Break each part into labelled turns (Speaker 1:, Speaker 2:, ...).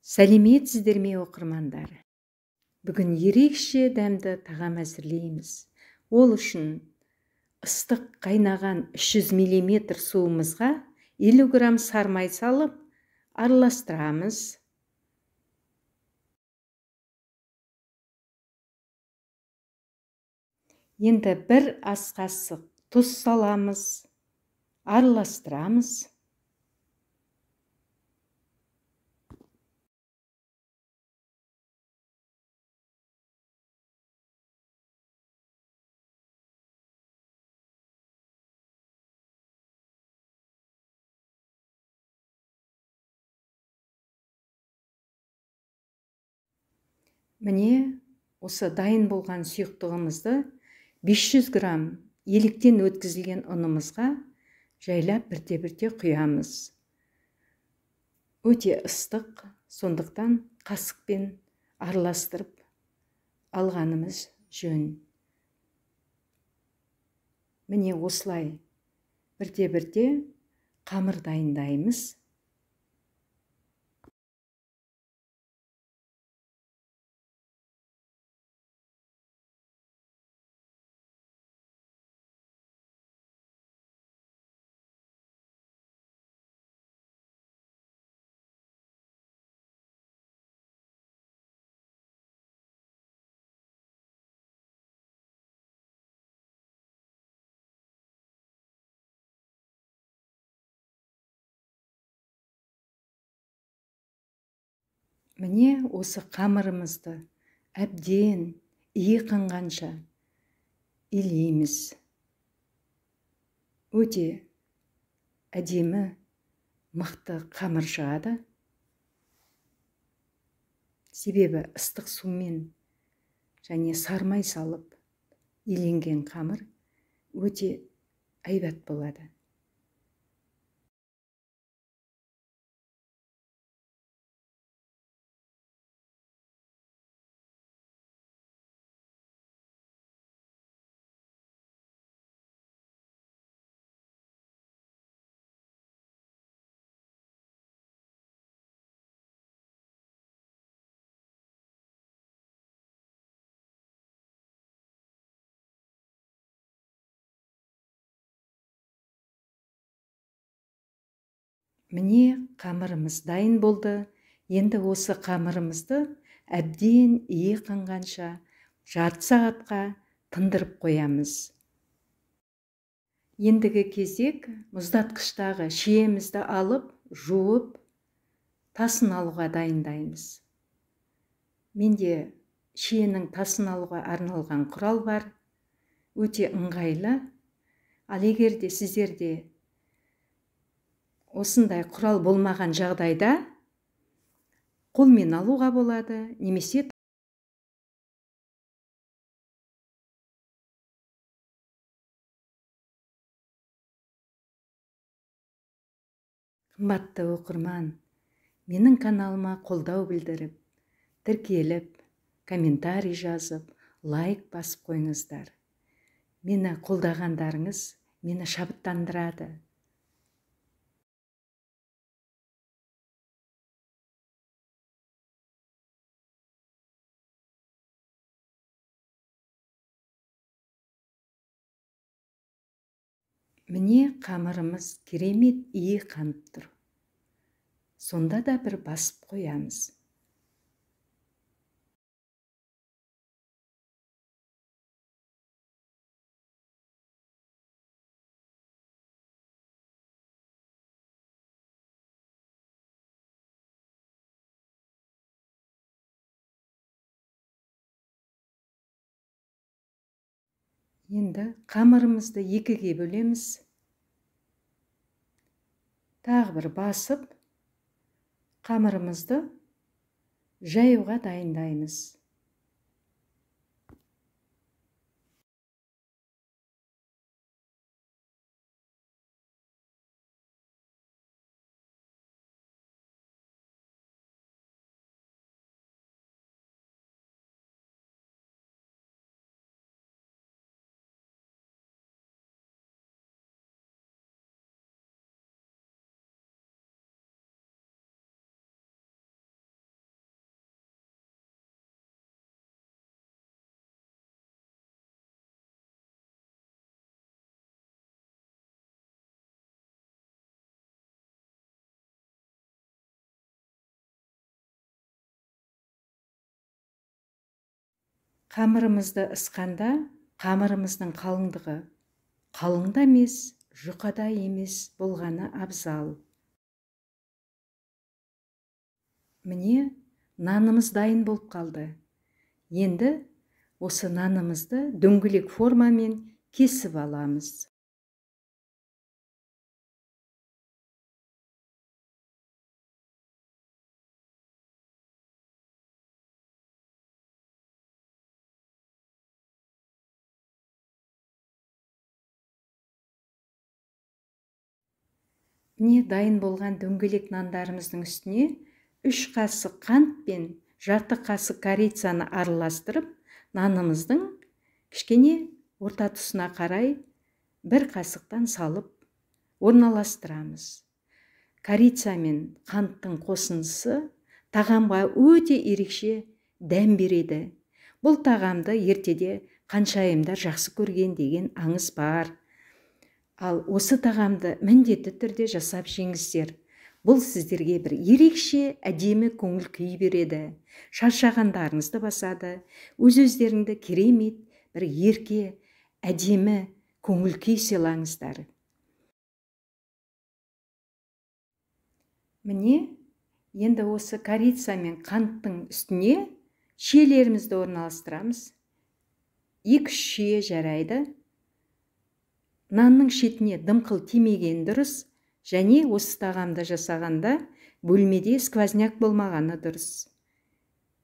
Speaker 1: сәлеметсіздер ме оқырмандар бүгін ерекше дәмді тағам әзірлейміз. Ол үшін ыстық қайнаған 300 мм суымызға 50 грамм сармай салып араластырамыз. Енді бір ас қасық тұз саламыз араластырамыз. Міне осы дайын болған сұйықтығымызды 500 грамм електен өткізілген ұнымызға жайлап бірте-бірте құямыз. Өте ыстық сондықтан қасықпен араластырып алғанымыз жөн. Міне осылай бірте-бірте қамыр дайындаймыз. Міне осы қамырымызды әбден иі қанғанша илейміз. Өте әдемі мықты қамыр шығады. Себебі ыстық сумен және сармай салып иленген қамыр өте әйбат болады. Міне қамырымыз дайын болды. Енді осы қамырымызды әбден иі қанғанша жарты сағатқа тындырып қоямыз. Ендігі кезек мұздатқыштағы шиемізді алып жуып тасын алуға дайындаймыз. Менде шиенің тасын алуға арналған құрал бар. Өте ыңғайлы. Ал егер де сіздерде осындай құрал болмаған жағдайда қолмен алуға болады немесе қымбатты оқырман менің каналыма қолдау білдіріп тіркеліп комментарий жазып лайк басып қойыңыздар. Мені қолдағандарыңыз мені шабыттандырады. Міне қамырымыз керемет иі қанып тұр. Сонда да бір басып қоямыз. Енді қамырымызды екіге бөлеміз. Тағы бір басып қамырымызды жаюға дайындаймыз. Қамырымызды ысқанда қамырымыздың қалыңдығы қалыңда емес жұқада емес болғаны абзал. Міне нанымыз дайын болып қалды. Енді осы нанымызды дөңгелек формамен кесіп аламыз. Міне дайын болған дөңгелек нандарымыздың үстіне үш қасық қант пен жарты қасық корицаны араластырып нанымыздың кішкене орта тұсына қарай бір қасықтан салып орналастырамыз. Корица мен қанттың қосындысы тағамға өте ерекше дәм береді. Бұл тағамды ертеде қаншайымдар жақсы көрген деген аңыз бар. Ал осы тағамды міндетті түрде жасап жеңіздер. Бұл сіздерге бір ерекше әдемі көңіл күй береді. Шаршағандарыңызды басады өз өздеріңді керемет бір ерке әдемі көңіл күй сыйлаңыздар. Міне енді осы корица мен қанттың үстіне шиелерімізді орналастырамыз. Екі үш шие жарайды. Нанның шетіне дымқыл тимеген дұрыс және осы тағамды жасағанда бөлмеде сквозняк болмағаны дұрыс.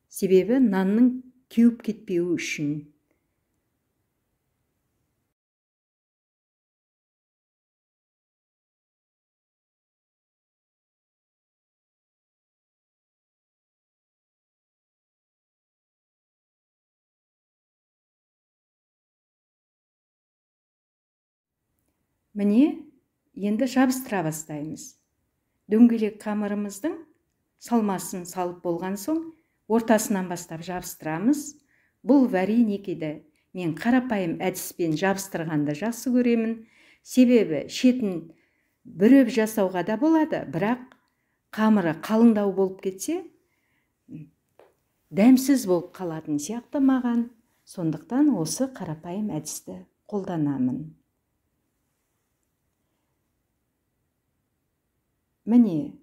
Speaker 1: Себебі нанның кеуіп кетпеуі үшін. Міне енді жабыстыра бастаймыз. Дөңгелек қамырымыздың салмасын салып болған соң ортасынан бастап жабыстырамыз. Бұл вареникиді мен қарапайым әдіспен жабыстырғанды жақсы көремін. Себебі шетін бүреп жасауға да болады бірақ қамыры қалыңдау болып кетсе дәмсіз болып қалатын сияқты маған. Сондықтан осы қарапайым әдісті қолданамын. Міне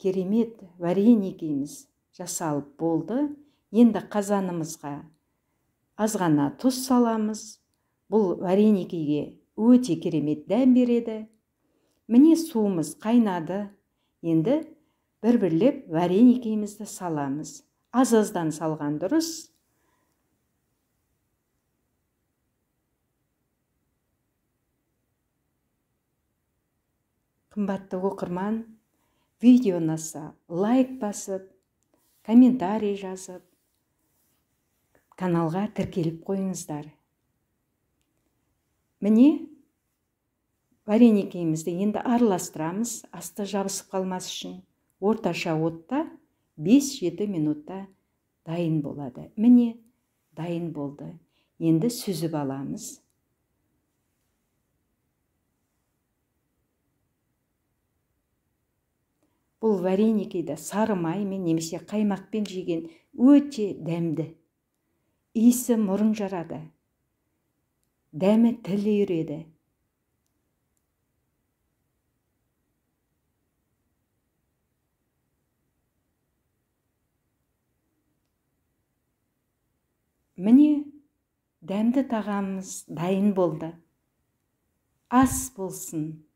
Speaker 1: керемет вареникіміз жасалып болды. Енді қазанымызға аз ғана тұз саламыз. Бұл вареникиге өте керемет дәм береді. Міне суымыз қайнады. Енді бір бірлеп вареникімізді саламыз. Аз аздан салған дұрыс. Қымбатты оқырман. Видео ұнаса лайк басып комментарий жазып каналға тіркеліп қойыңыздар. Міне вареникімізді енді араластырамыз асты жабысып қалмас үшін. Орташа отта 5-7 минутта дайын болады. Міне дайын болды. Енді сүзіп аламыз. Бұл вареникиді сары маймен немесе қаймақпен жеген өте дәмді. Иісі мұрын жарады. Дәмі тіл үйіреді міне дәмді тағамымыз дайын болды. Ас болсын.